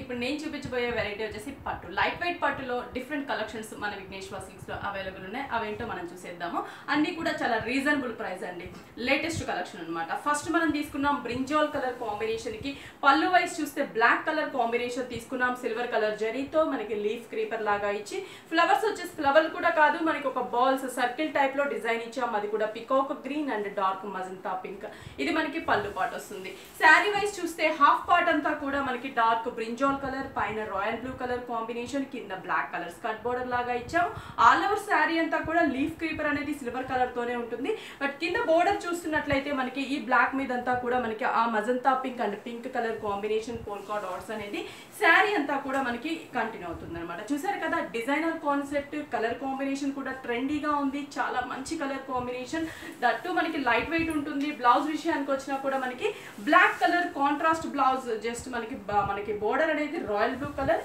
ఇప్పుడు నేను చూపించబోయే వెరైటీ వచ్చేసి పట్టు. లైట్ వెయిట్ పట్టులో డిఫరెంట్ కలెక్షన్స్ మన విఘ్నేశ్వర సిల్క్స్లో అవైలబుల్ ఉన్నాయి. అవేంటో మనం చూసేద్దాము. అన్ని కూడా చాలా రీజనబుల్ ప్రైస్ అండి. లేటెస్ట్ కలెక్షన్ అన్నమాట. ఫస్ట్ మనం తీసుకున్నాం బ్రింజాల్ కలర్ కాంబినేషన్కి. పళ్ళు వైస్ చూస్తే బ్లాక్ కలర్ కాంబినేషన్ తీసుకున్నాం. సిల్వర్ కలర్ జరీతో మనకి లీఫ్ క్రీపర్ లాగా ఇచ్చి. ఫ్లవర్స్ వచ్చేసి ఫ్లవర్ కూడా కాదు. మనకి ఒక బాల్స్ సర్కిల్ టైప్లో డిజైన్ ఇచ్చాం. అది కూడా peacock green and dark magenta pink ఇది మనకి పళ్ళు పాట వస్తుంది. శారీ వైస్ చూస్తే హాఫ్ పార్ట్ అంతా కూడా మనకి డార్క్ బ్రింజ్ బ్రింజాల్ కలర్ పైన రాయల్ బ్లూ కలర్ కాంబినేషన్ కింద బ్లాక్ కలర్ స్కర్ట్ బోర్డర్ లాగా ఇచ్చాం ఆల్ ఓవర్ శారీ అంతా కూడా లీఫ్ క్రీపర్ అనేది సిల్వర్ కలర్ తోనే ఉంటుంది. బట్ కింద బోర్డర్ చూస్తున్నట్లయితే మనకి ఈ బ్లాక్ మీద అంతా కూడా మనకి ఆ magenta pink and pink colour combination polka dots అనేది శారీ అంతా కూడా మనకి కంటిన్యూ అవుతుంది అనమాట చూసారు కదా డిజైనర్ కాన్సెప్ట్ కలర్ కాంబినేషన్ కూడా ట్రెండీగా ఉంది. చాలా మంచి కలర్ కాంబినేషన్ దట్టు మనకి లైట్ వెయిట్ ఉంటుంది. బ్లౌజ్ విషయానికి వచ్చినా కూడా మనకి black colour contrast blouse just మనకి మనకి బోర్డర్ అనేది royal blue colour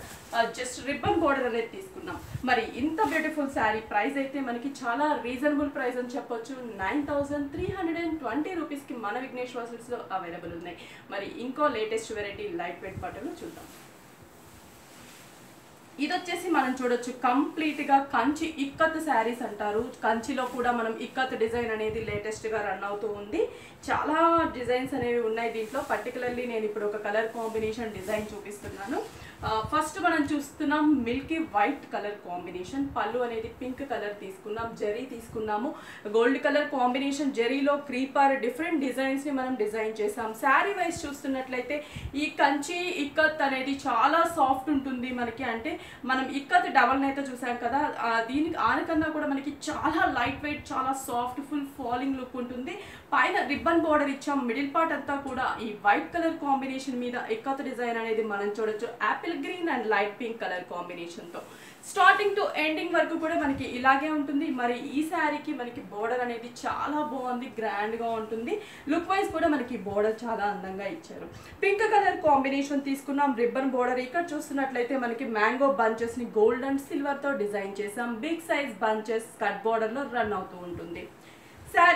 just ribbon border అనేది తీసుకున్నాం. మరి ఇంత బ్యూటిఫుల్ శారీ ప్రైస్ అయితే మనకి చాలా రీజనబుల్ ప్రైస్ అని చెప్పొచ్చు. Nine thousand three hundred and twenty రూపీస్కి మన విఘ్నేశ్వర సిల్క్స్లో అవైలబుల్ ఉన్నాయి. మరి ఇంకో లేటెస్ట్ వెరైటీ లైట్ వెయిట్ బట్టలు చూద్దాం. ఇది వచ్చేసి మనం చూడొచ్చు. కంప్లీట్గా కంచి ఇక్కత్ శారీస్ అంటారు. కంచిలో కూడా మనం ఇక్కత్ డిజైన్ అనేది లేటెస్ట్గా రన్ అవుతూ ఉంది. చాలా డిజైన్స్ అనేవి ఉన్నాయి దీంట్లో. పర్టికులర్లీ నేను ఇప్పుడు ఒక కలర్ కాంబినేషన్ డిజైన్ చూపిస్తున్నాను. ఫస్ట్ మనం చూస్తున్నాం మిల్కీ వైట్ కలర్ కాంబినేషన్ పళ్ళు అనేది పింక్ కలర్ తీసుకున్నాం జరీ తీసుకున్నాము. గోల్డ్ కలర్ కాంబినేషన్ జరీలో క్రీపర్ డిఫరెంట్ డిజైన్స్ని మనం డిజైన్ చేసాం శారీ వైజ్ చూస్తున్నట్లయితే ఈ కంచి ఇక్కత్ అనేది చాలా సాఫ్ట్ ఉంటుంది మనకి. అంటే మనం ఇక్కత్ డబల్ అయితే చూసాం కదా దీనికి ఆనకన్నా కూడా మనకి చాలా లైట్ వెయిట్ చాలా సాఫ్ట్ ఫుల్ ఫాలింగ్ లుక్ ఉంటుంది. పైన రిబ్బన్ బోర్డర్ ఇచ్చాం. మిడిల్ పార్ట్ అంతా కూడా ఈ వైట్ కలర్ కాంబినేషన్ మీద ఎక్కత డిజైన్ అనేది మనం చూడొచ్చు. Apple green and light pink colour కాంబినేషన్తో. స్టార్టింగ్ టు ఎండింగ్ వరకు కూడా మనకి ఇలాగే ఉంటుంది. మరి ఈ శారీకి మనకి బోర్డర్ అనేది చాలా బాగుంది. గ్రాండ్గా ఉంటుంది. లుక్ వైజ్ కూడా మనకి బోర్డర్ చాలా అందంగా ఇచ్చారు. పింక్ కలర్ కాంబినేషన్ తీసుకున్నాం. రిబ్బన్ బోర్డర్ ఇక్కడ చూస్తున్నట్లయితే మనకి మ్యాంగో బంచెస్ని గోల్డ్ అండ్ సిల్వర్తో డిజైన్ చేసాం బిగ్ సైజ్ బంచెస్ కట్ బోర్డర్లో రన్ అవుతూ ఉంటుంది.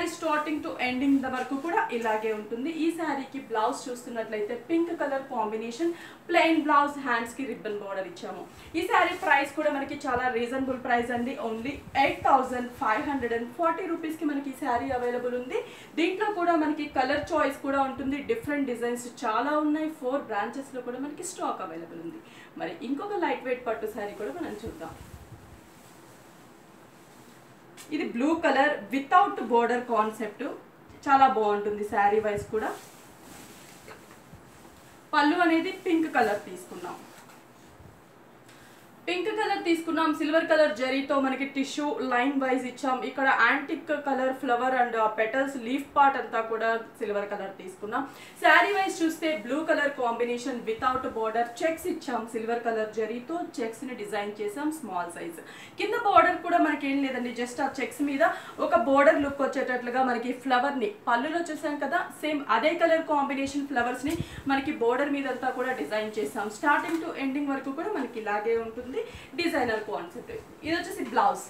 శారీ స్టార్టింగ్ టు ఎండింగ్ వరకు కూడా ఇలాగే ఉంటుంది. ఈ శారీకి బ్లౌజ్ చూస్తున్నట్లయితే pink colour combination plain blouse హ్యాండ్స్కి రిబ్బన్ బోర్డర్ ఇచ్చాము. ఈ శారీ ప్రైస్ కూడా మనకి చాలా రీజనబుల్ ప్రైస్ అండి. Only eight thousand five hundred and forty రూపీస్కి మనకి ఈ శారీ అవైలబుల్ ఉంది. దీంట్లో కూడా మనకి కలర్ చాయిస్ కూడా ఉంటుంది. డిఫరెంట్ డిజైన్స్ చాలా ఉన్నాయి. ఫోర్ బ్రాంచెస్లో కూడా మనకి స్టాక్ అవైలబుల్ ఉంది. మరి ఇంకొక లైట్ వెయిట్ పట్టు శారీ కూడా మనం చూద్దాం. ఇది blue colour without border concept చాలా బాగుంటుంది శారీ వైజ్ కూడా. పళ్ళు అనేది పింక్ కలర్ తీసుకున్నాం పింక్ కలర్ తీసుకున్నాం సిల్వర్ కలర్ జరీతో మనకి టిష్యూ లైన్ వైజ్ ఇచ్చాం. ఇక్కడ antique colour flower and petals leaf part అంతా కూడా సిల్వర్ కలర్ తీసుకున్నాం. శారీ వైజ్ చూస్తే blue colour combination without border. Checks ఇచ్చాం సిల్వర్ కలర్ జరీతో చెక్స్ని డిజైన్ చేసాం స్మాల్ సైజ్. కింద బోర్డర్ కూడా మనకి ఏం లేదండి జస్ట్ ఆ చెక్స్ మీద ఒక బోర్డర్ లుక్ వచ్చేటట్లుగా మనకి ఫ్లవర్ని పళ్ళులో చూసాం కదా సేమ్ అదే కలర్ కాంబినేషన్ ఫ్లవర్స్ని మనకి బోర్డర్ మీద అంతా కూడా డిజైన్ చేసాం స్టార్టింగ్ టు ఎండింగ్ వరకు కూడా మనకి ఇలాగే ఉంటుంది. డిజైనర్ కాన్సెప్ట్ ఇది వచ్చేసి blouse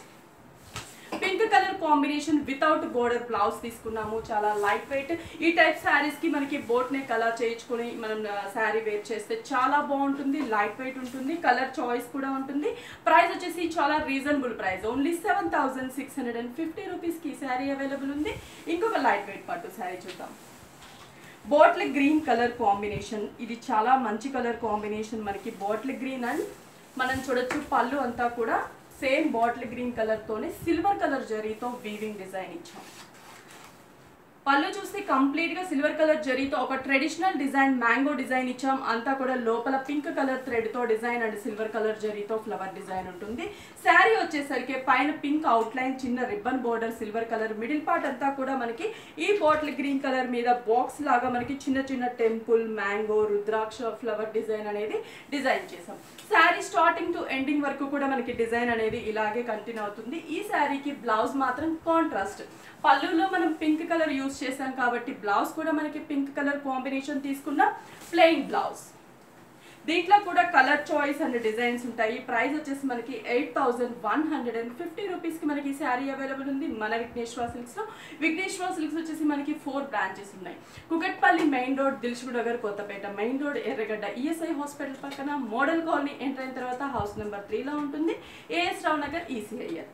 pink colour combination without border blouse తీసుకున్నాము. చాలా లైట్ వెయిట్ ఈ టైప్ శారీస్కి మనకి బోట్నే కలర్ చేయించుకొని మనం శారీ వేర్ చేస్తే చాలా బాగుంటుంది లైట్ వెయిట్ ఉంటుంది కలర్ చాయిస్ కూడా ఉంటుంది. ప్రైస్ వచ్చేసి చాలా reasonable price only seven thousand six hundred and fifty రూపీస్కి శారీ అవైలబుల్ ఉంది. ఇంకొక లైట్ వెయిట్ పట్టు శారీ చూద్దాం. బాటిల్ గ్రీన్ కలర్ కాంబినేషన్ ఇది చాలా మంచి కలర్ కాంబినేషన్ మనకి బాటిల్ గ్రీన్ అండ్ మనం చూడొచ్చు పళ్ళు అంతా కూడా సేమ్ బాటిల్ గ్రీన్ కలర్ తోనే సిల్వర్ కలర్ జరీతో వీవింగ్ డిజైన్ ఇచ్చాం. పళ్ళు చూస్తే కంప్లీట్గా సిల్వర్ కలర్ జరీతో ఒక ట్రెడిషనల్ డిజైన్ మ్యాంగో డిజైన్ ఇచ్చాం. అంతా కూడా లోపల పింక్ కలర్ థ్రెడ్తో డిజైన్ అండ్ సిల్వర్ కలర్ జరీతో ఫ్లవర్ డిజైన్ ఉంటుంది. శారీ వచ్చేసరికి పైన పింక్ అవుట్ లైన్ చిన్న ribbon border silver colour middle part అంతా కూడా మనకి ఈ బాటిల్ గ్రీన్ కలర్ మీద బాక్స్ లాగా మనకి చిన్న చిన్న temple mango rudraksha flower design అనేది డిజైన్ చేసాం శారీ స్టార్టింగ్ టు ఎండింగ్ వరకు కూడా మనకి డిజైన్ అనేది ఇలాగే కంటిన్యూ అవుతుంది. ఈ శారీకి బ్లౌజ్ మాత్రం కాంట్రాస్ట్ పళ్ళులో మనం పింక్ కలర్ యూస్ చేసాం కాబట్టి బ్లౌజ్ కూడా మనకి పింక్ కలర్ కాంబినేషన్ తీసుకున్నాం ప్లెయిన్ బ్లౌజ్. దీంట్లో కూడా కలర్ చాయిస్ అండ్ డిజైన్స్ ఉంటాయి. ప్రైస్ వచ్చేసి మనకి eight thousand one hundred and fifty రూపీస్కి మనకి శారీ అవైలబుల్ ఉంది. మన విఘ్నేశ్వర సిల్క్స్లో. విఘ్నేశ్వర సిల్క్స్ వచ్చేసి మనకి ఫోర్ బ్రాంచెస్ ఉన్నాయి. Kukatpally main road Dilsukhnagar Kothapet main road Erragadda ESI hospital పక్కన మోడల్ కాలనీ ఎంటర్ అయిన తర్వాత హౌస్ నెంబర్ త్రీలో ఉంటుంది. As Rao Nagar ECIL